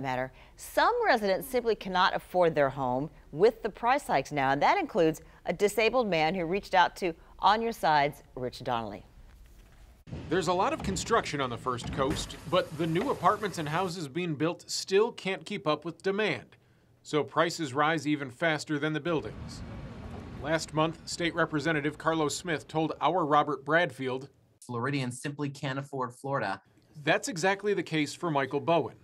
matter. Some residents simply cannot afford their home with the price hikes now, and that includes a disabled man who reached out to On Your Side's Rich Donnelly. There's a lot of construction on the First Coast, but the new apartments and houses being built still can't keep up with demand. So prices rise even faster than the buildings. Last month, State Representative Carlos Smith told our Robert Bradfield Floridians simply can't afford Florida. That's exactly the case for Michael Bowen.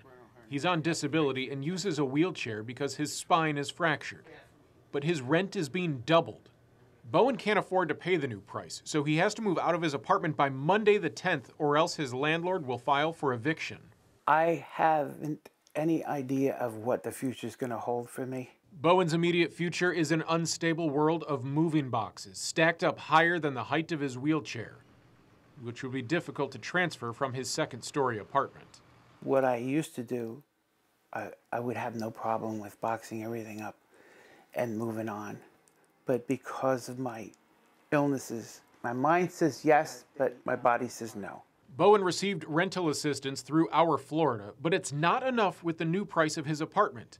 He's on disability and uses a wheelchair because his spine is fractured. But his rent is being doubled. Bowen can't afford to pay the new price, so he has to move out of his apartment by Monday the 10th, or else his landlord will file for eviction. I haven't any idea of what the future is going to hold for me. Bowen's immediate future is an unstable world of moving boxes stacked up higher than the height of his wheelchair, which will be difficult to transfer from his second story apartment. What I used to do, I, I would have no problem with boxing everything up and moving on. But because of my illnesses, my mind says yes, but my body says no. Bowen received rental assistance through Our Florida, but it's not enough with the new price of his apartment.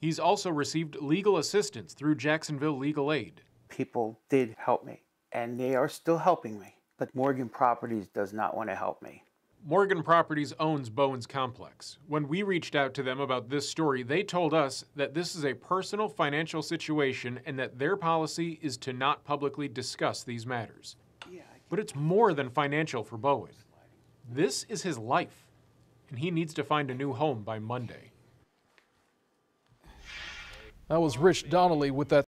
He's also received legal assistance through Jacksonville Legal Aid. People did help me, and they are still helping me, but Morgan Properties does not want to help me. Morgan Properties owns Bowen's complex. When we reached out to them about this story, they told us that this is a personal financial situation and that their policy is to not publicly discuss these matters. But it's more than financial for Bowen. This is his life, and he needs to find a new home by Monday. That was Rich Donnelly with that.